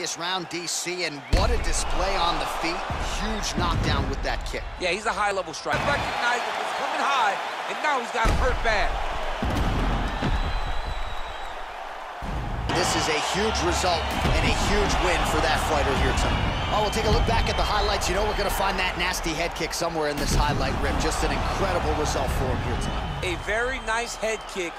This round, DC, and what a display on the feet. Huge knockdown with that kick. Yeah, he's a high-level striker. Recognized it was coming high, and now he's got him hurt bad. This is a huge result and a huge win for that fighter here tonight. Oh, we'll take a look back at the highlights. You know we're going to find that nasty head kick somewhere in this highlight rip. Just an incredible result for him here tonight. A very nice head kick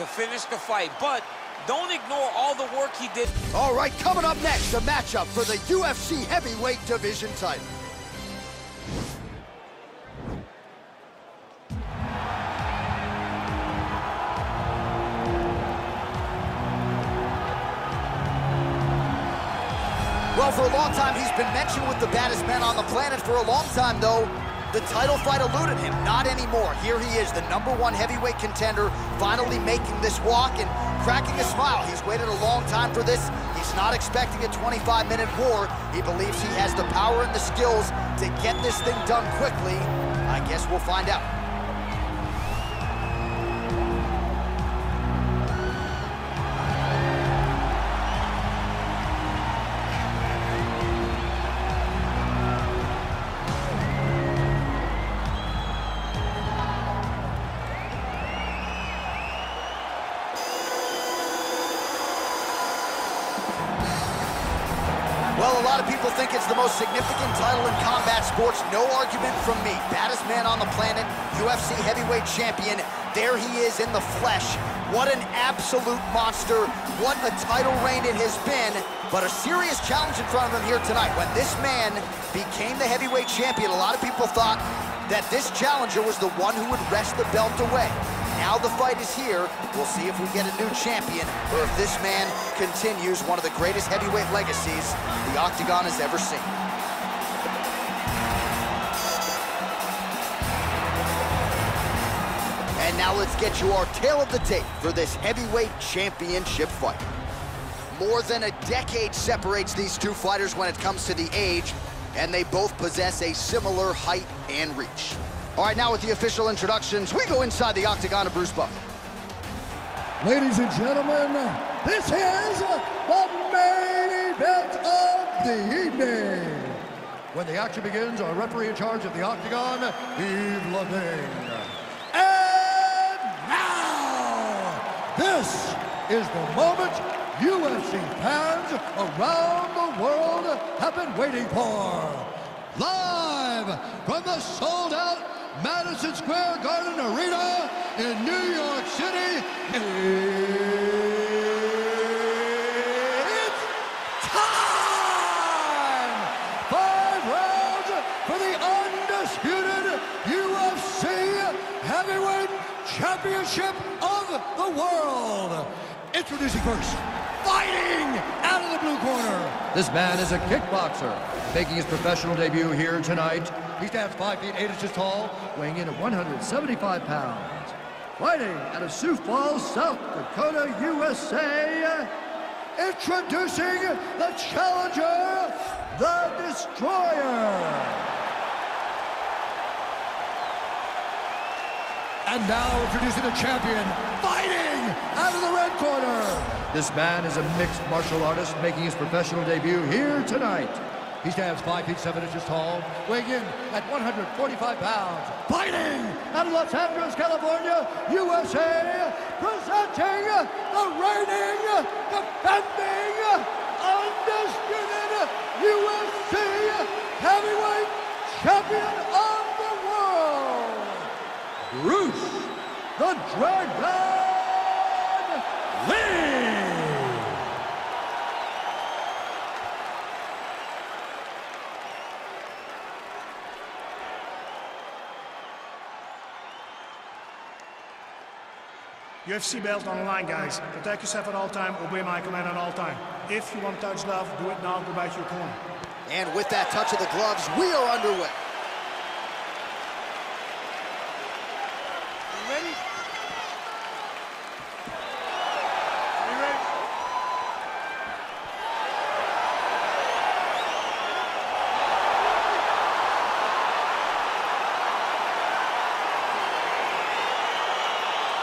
to finish the fight, but don't ignore all the work he did. All right, coming up next, a matchup for the UFC Heavyweight Division title. Well, for a long time, he's been mentioned with the baddest men on the planet. For a long time, though, the title fight eluded him. Not anymore. Here he is, the number one heavyweight contender, finally making this walk and cracking a smile. He's waited a long time for this. He's not expecting a 25-minute war. He believes he has the power and the skills to get this thing done quickly. I guess we'll find out. Lot of people think it's the most significant title in combat sports. No argument from me. Baddest man on the planet, UFC heavyweight champion. There he is in the flesh. What an absolute monster. What a title reign it has been. But a serious challenge in front of him here tonight. When this man became the heavyweight champion, a lot of people thought that this challenger was the one who would wrest the belt away. Now the fight is here. We'll see if we get a new champion or if this man continues one of the greatest heavyweight legacies the Octagon has ever seen. And now let's get you our tale of the tape for this heavyweight championship fight. More than a decade separates these two fighters when it comes to the age, and they both possess a similar height and reach. All right, now with the official introductions, we go inside the octagon of Bruce Buffer. Ladies and gentlemen, this is the main event of the evening. When the action begins, our referee in charge of the octagon, Yves Lavigne. And now, this is the moment UFC fans around the world have been waiting for. Live from the sold-out Madison Square Garden Arena in New York City, it's time! Five rounds for the undisputed UFC Heavyweight Championship of the World. Introducing first, fighting out of the blue corner. This man is a kickboxer, making his professional debut here tonight. He stands 5 feet 8 inches tall, weighing in at 175 pounds. Fighting out of Sioux Falls, South Dakota, USA. Introducing the challenger, the Destroyer. And now introducing the champion, fighting out of the red corner. This man is a mixed martial artist making his professional debut here tonight. He stands 5 feet 7 inches tall, weighing in at 145 pounds. Fighting out of Los Angeles, California, USA, presenting the reigning, defending, undisputed UFC heavyweight champion of the world. Bruce the Dragon UFC belt on the line, guys. Protect yourself at all time. Obey my command at all time. If you want to touch love, do it now. Go back to your corner. And with that touch of the gloves, we are underway. You ready? You ready?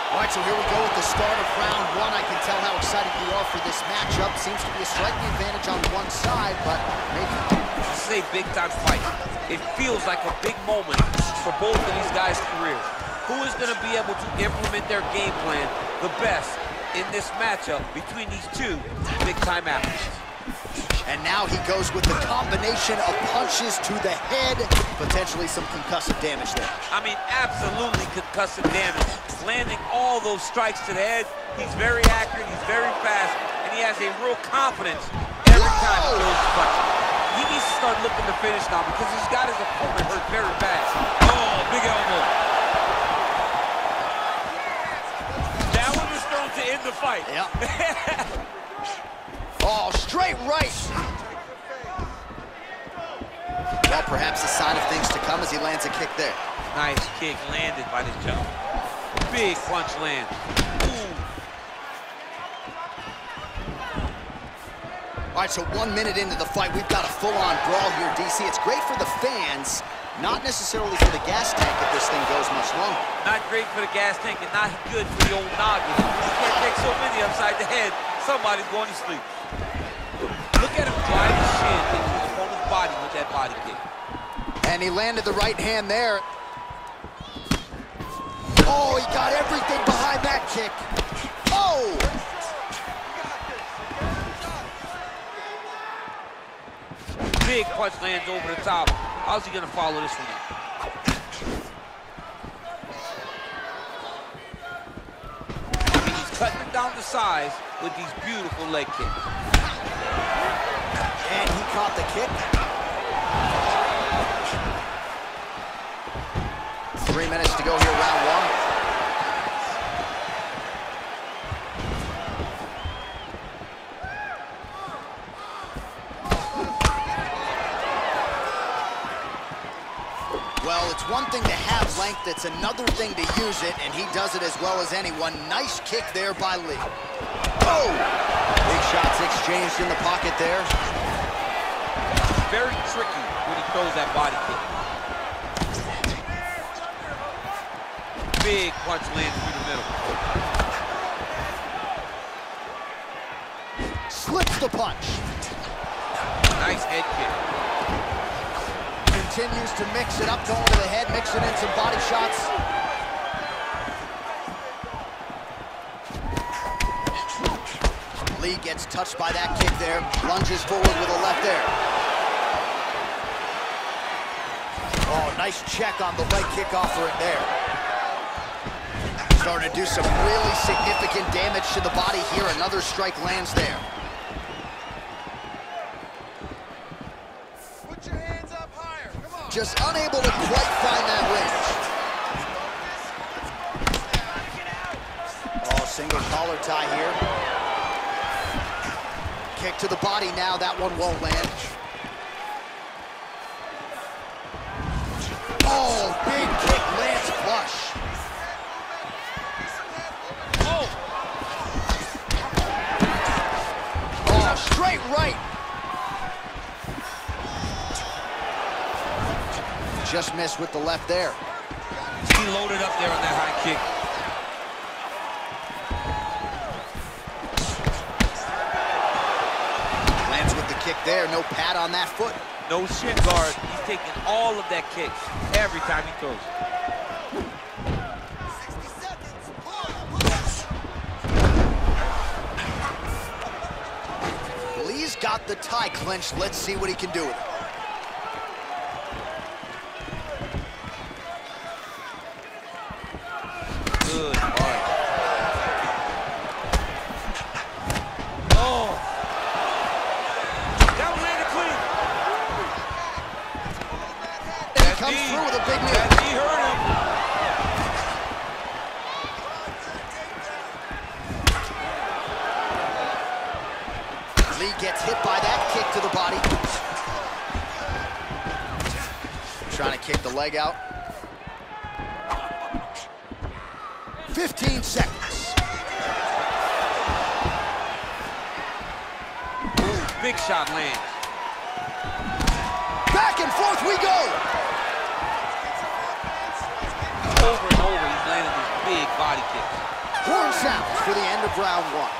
All right, right, so here we go with the start of round one. I can tell how excited you are for this matchup. Seems to be a striking advantage on one side, but maybe... This is a big-time fight. It feels like a big moment for both of these guys' careers. Who is going to be able to implement their game plan the best in this matchup between these two big-time athletes? And now he goes with the combination of punches to the head, potentially some concussive damage there. I mean, absolutely concussive damage. Landing all those strikes to the head. He's very accurate, he's very fast, he has a real confidence every time he throws punches. He needs to start looking to finish now because he's got his opponent hurt very bad. Oh, big elbow. That one was thrown to end the fight. Yep. Oh, straight right. Well, perhaps a sign of things to come as he lands a kick there. Nice kick landed by this jump. Big punch land. All right, so one minute into the fight, we've got a full-on brawl here, DC. It's great for the fans, not necessarily for the gas tank if this thing goes much longer. Not great for the gas tank and not good for the old noggin. You can't take so many upside the head, somebody's going to sleep. Look at him drive his shin into his opponent's body with that body kick. And he landed the right hand there. Oh, he got everything behind that kick. Oh! Big punch lands over the top. How's he gonna follow this one up? He's cutting it down to size with these beautiful leg kicks. And he caught the kick. Three minutes to go here, round one. One thing to have length, it's another thing to use it, and he does it as well as anyone. Nice kick there by Lee. Oh! Big shots exchanged in the pocket there. Very tricky when he throws that body kick. Big punch lands through the middle. Slips the punch. Nice head kick continues to mix it up, going to the head, mixing in some body shots. Lee gets touched by that kick there, lunges forward with a left there. Oh, nice check on the leg kick offering there. Starting to do some really significant damage to the body here. Another strike lands there. Just unable to quite find that range. Oh, single collar tie here. Kick to the body now, that one won't land. Oh, big kick lands flush. Oh. Oh, straight right. Just missed with the left there. He loaded up there on that high kick. Lands with the kick there. No pad on that foot. No shin guard. He's taking all of that kick every time he throws. Lee's got the tie clenched. Let's see what he can do with it. Trying to kick the leg out. 15 seconds. Ooh, big shot lands. Back and forth we go. Over and over, he's landing these big body kicks. Horn sounds for the end of round one.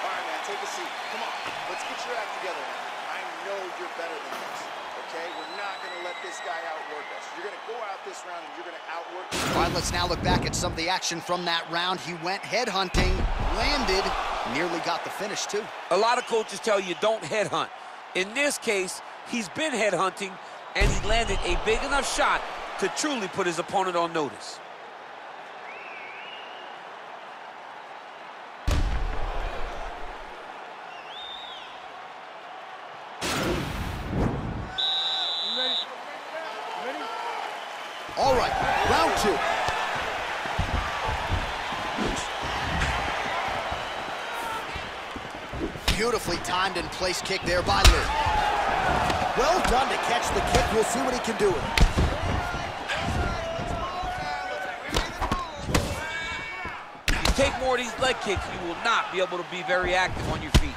All right, man, take a seat. Come on, let's get your act together, man. I know you're better than this, okay? We're not going to let this guy outwork us. You're going to go out this round and you're going to outwork All right, let's now look back at some of the action from that round. He went headhunting, landed, nearly got the finish, too. A lot of coaches tell you don't headhunt. In this case, he's been headhunting, and he landed a big enough shot to truly put his opponent on notice. All right, round two. Beautifully timed and placed kick there by Lou. Well done to catch the kick. We'll see what he can do with it. If you take more of these leg kicks, you will not be able to be very active on your feet.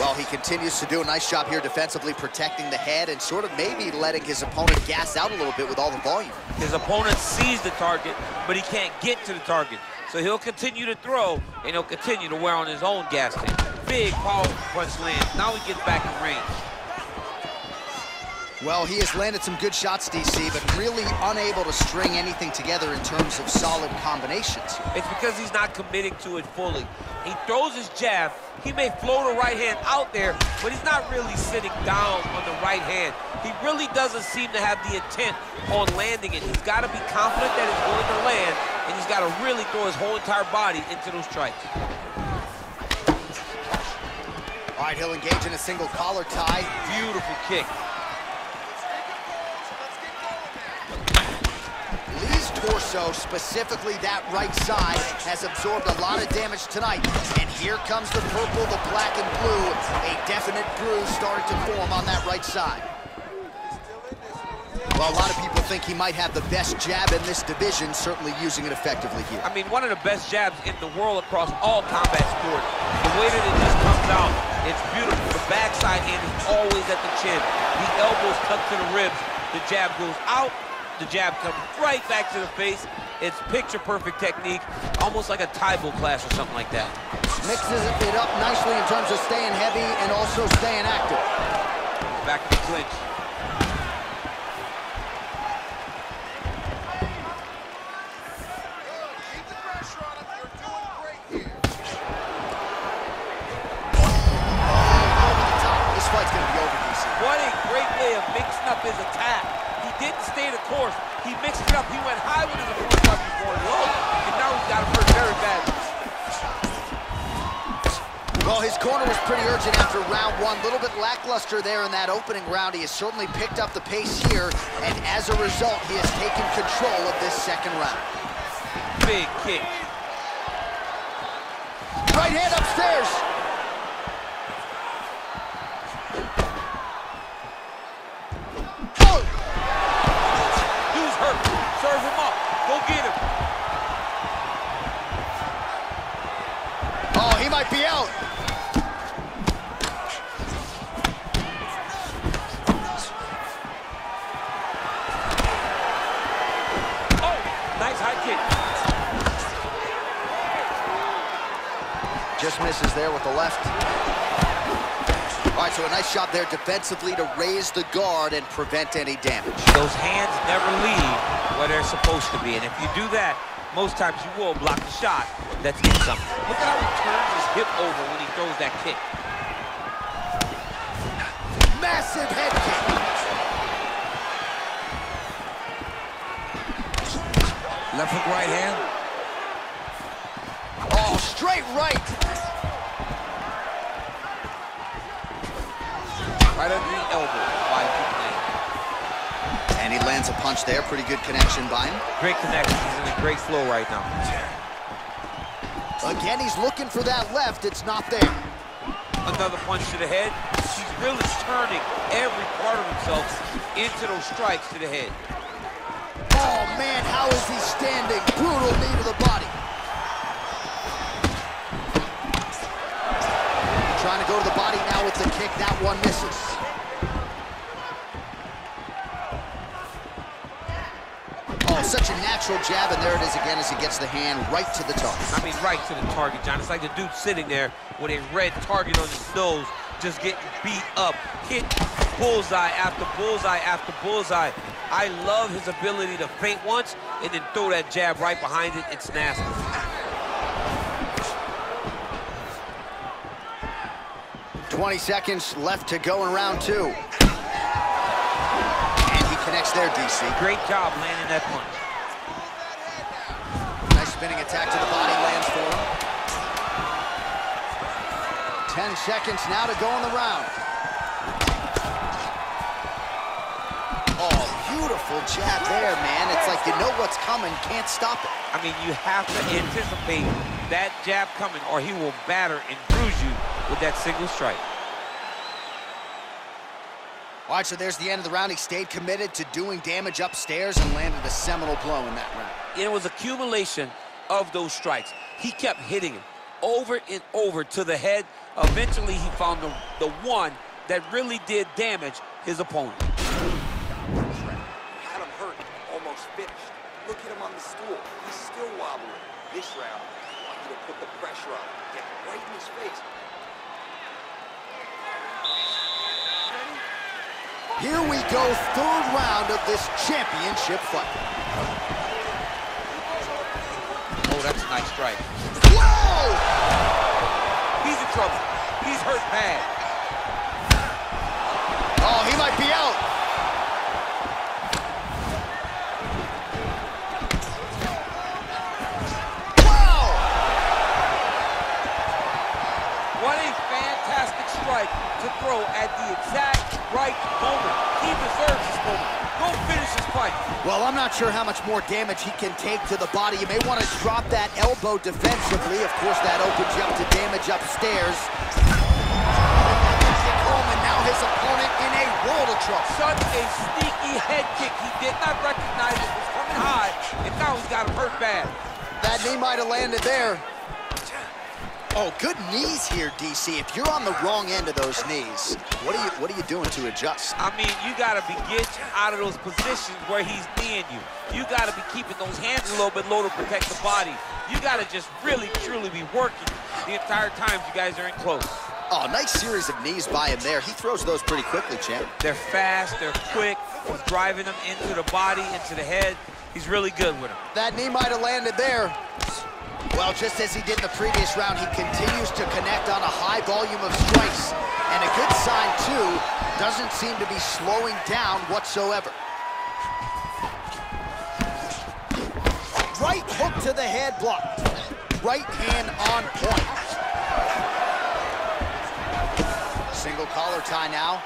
Well, he continues to do a nice job here defensively protecting the head and sort of maybe letting his opponent gas out a little bit with all the volume. His opponent sees the target, but he can't get to the target. So he'll continue to throw, and he'll continue to wear on his own gas tank. Big, powerful punch lands. Now he gets back in range. Well, he has landed some good shots, DC, but really unable to string anything together in terms of solid combinations. It's because he's not committing to it fully. He throws his jab. He may float a right hand out there, but he's not really sitting down on the right hand. He really doesn't seem to have the intent on landing it. He's got to be confident that it's going to land, and he's got to really throw his whole entire body into those strikes. All right, he'll engage in a single collar tie. Beautiful kick. Lee's torso, specifically that right side, has absorbed a lot of damage tonight. And here comes the purple, the black, and blue. A definite bruise starting to form on that right side. Well, a lot of people think he might have the best jab in this division, certainly using it effectively here. I mean, one of the best jabs in the world across all combat sports. The way that it just comes out, it's beautiful. The backside hand is always at the chin. The elbows tucked to the ribs. The jab goes out. The jab comes right back to the face. It's picture-perfect technique, almost like a Tae Bo class or something like that. Mixes it up nicely in terms of staying heavy and also staying active. Back to the clinch. Keep the pressure on him. You're doing great here. This fight's gonna be over, DC. What a great way of mixing up his attack. He didn't stay the course. He mixed it up. He went high with his opponent up before low, and now he's got him hurt very badly. Well, his corner was pretty urgent after round one. A little bit lackluster there in that opening round. He has certainly picked up the pace here, and as a result, he has taken control of this second round. Big kick. Right hand upstairs. Oh! Dude's hurt. Serve him up. Go get him. Oh, he might be out. Oh, nice high kick. Just misses there with the left. All right, so a nice shot there defensively to raise the guard and prevent any damage. Those hands never leave where they're supposed to be, and if you do that, most times you will block the shot that's in something. Look at how he turns his hip over when he throws that kick. Massive head kick. Left hook right hand. Oh, straight right. Right under the elbow by. And he lands a punch there. Pretty good connection by him. Great connection. He's in a great flow right now. Again, he's looking for that left. It's not there. Another punch to the head. He's really turning every part of himself into those strikes to the head. Oh, man, how is he standing? Brutal knee to the body. Trying to go to the body now with the kick. That one misses. Oh, such a natural jab, and there it is again as he gets the hand right to the target. I mean, right to the target, John. It's like the dude sitting there with a red target on his nose, just getting beat up, hit bullseye after bullseye after bullseye. I love his ability to feint once and then throw that jab right behind it. It's nasty. 20 seconds left to go in round two. And he connects there, DC. Great job landing that punch. Nice spinning attack to the body lands for him. 10 seconds now to go in the round. Oh, beautiful jab there, man. It's like you know what's coming, can't stop it. I mean, you have to anticipate that jab coming or he will batter and bruise you with that single strike. All right, so there's the end of the round. He stayed committed to doing damage upstairs and landed a seminal blow in that round. It was accumulation of those strikes. He kept hitting him over and over to the head. Eventually, he found the, the one that really did damage his opponent. Had him hurt, almost finished. Look at him on the stool. He's still wobbling. This round, I want you to put the pressure on him. Get right in his face. Here we go, third round of this championship fight. Oh, that's a nice strike. Whoa! He's in trouble. He's hurt bad. Oh, he might be out. Wow! What a fantastic strike to throw at the exact right moment. He deserves this moment. Go finish his fight. Well, I'm not sure how much more damage he can take to the body. You may want to drop that elbow defensively. Of course, that opens you up to damage upstairs. Coleman, now his opponent in a world of trouble. Such a sneaky head kick. He did not recognize it was coming high, and now he's got him hurt bad. That knee might have landed there. Oh, good knees here, DC. If you're on the wrong end of those knees, what are you what are you doing to adjust? I mean, you got to be getting out of those positions where he's kneeing you. You got to be keeping those hands a little bit low to protect the body. You got to just really, truly be working the entire time you guys are in close. Oh, nice series of knees by him there. He throws those pretty quickly, champ. They're fast, they're quick, he's driving them into the body, into the head. He's really good with them. That knee might have landed there. Well, just as he did in the previous round, he continues to connect on a high volume of strikes. And a good sign, too, doesn't seem to be slowing down whatsoever. Right hook to the head block. Right hand on point. Single collar tie now.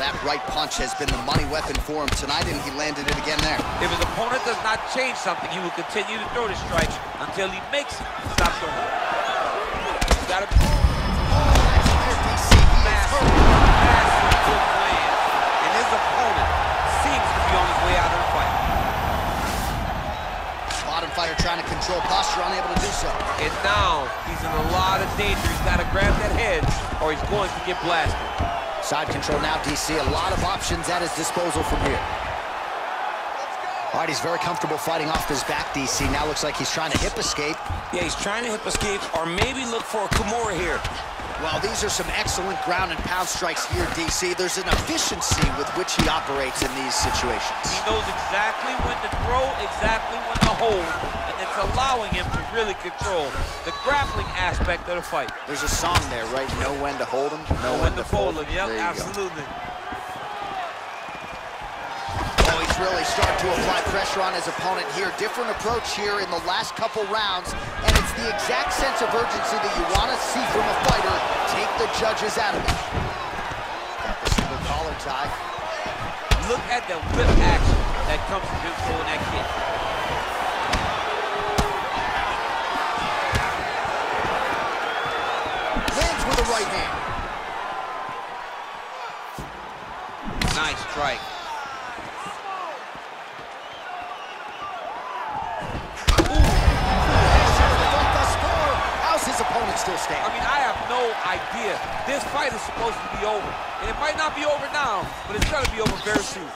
That right punch has been the money weapon for him tonight, and he landed it again there. If his opponent does not change something, he will continue to throw the strikes until he makes it stop throwing. You gotta be massive, massive good plan. And his opponent seems to be on his way out of the fight. Bottom fighter trying to control posture, unable to do so. And now he's in a lot of danger. He's got to grab that head or he's going to get blasted. Side control now, DC. A lot of options at his disposal from here. All right, he's very comfortable fighting off his back, DC. Now looks like he's trying to hip escape. Yeah, he's trying to hip escape or maybe look for a Kimura here. Well, these are some excellent ground and pound strikes here, DC. There's an efficiency with which he operates in these situations. He knows exactly when to throw, exactly when to hold, it's allowing him to really control the grappling aspect of the fight. There's a song there, right? Know when to hold him, know When to fold him, yep, you go. absolutely. Oh, he's really starting to apply pressure on his opponent here. Different approach here in the last couple rounds, and it's the exact sense of urgency that you want to see from a fighter. Take the judges out of it. Got the single collar tie. Look at the whip action that comes from him throwing that kick. Right hand. Nice strike. Still. I mean, I have no idea. This fight is supposed to be over. And it might not be over now, but it's going to be over very soon.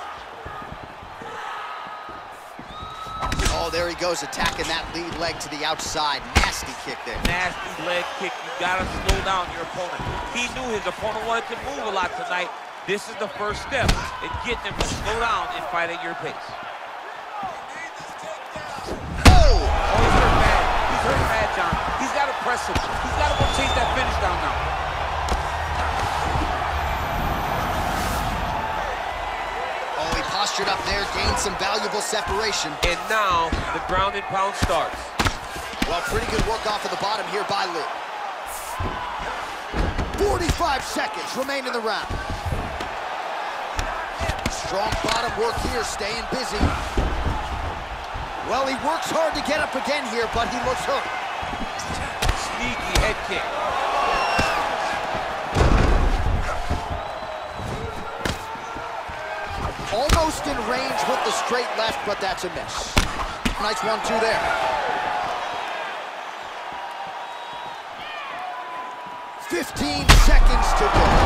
There he goes, attacking that lead leg to the outside. Nasty kick there. Nasty leg kick. You got to slow down your opponent. He knew his opponent wanted to move a lot tonight. This is the first step in getting him to slow down and fight at your pace. Oh! Oh, he's hurt bad. He's hurt bad, John. He's got to press him. He's got to go chase that finish down now. Up there, gained some valuable separation. And now the ground and pound starts. Well, pretty good work off of the bottom here by Lee. 45 seconds remain in the round. Strong bottom work here, staying busy. Well, he works hard to get up again here, but he looks hurt. Sneaky head kick. Almost in range with the straight left, but that's a miss. Nice one-two there. Fifteen seconds to go.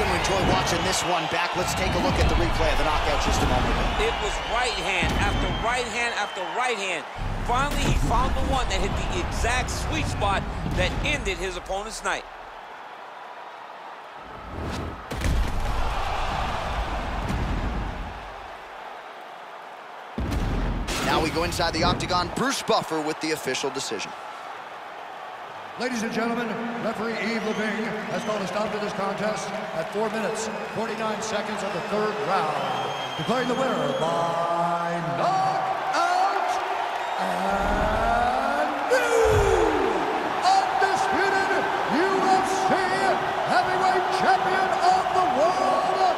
Going to enjoy watching this one back. Let's take a look at the replay of the knockout just a moment ago. It was right hand after right hand after right hand. Finally, he found the one that hit the exact sweet spot that ended his opponent's night. Now we go inside the octagon. Bruce Buffer with the official decision. Ladies and gentlemen, referee Yves Lavigne has called a stop to this contest at 4 minutes, 49 seconds of the third round, declaring the winner by knockout and new undisputed UFC heavyweight champion of the world,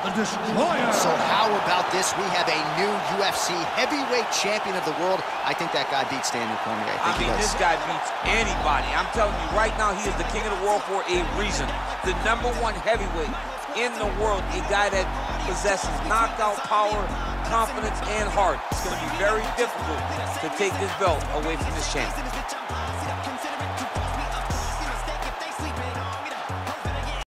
the Destroyer. So how about this? We have a new UFC heavyweight champion of the world. I think that guy beats Daniel Cormier. I I think mean, this guy beats anybody. I'm telling you right now, he is the king of the world for a reason. The number one heavyweight in the world, a guy that possesses knockout power, confidence, and heart. It's going to be very difficult to take this belt away from this champ.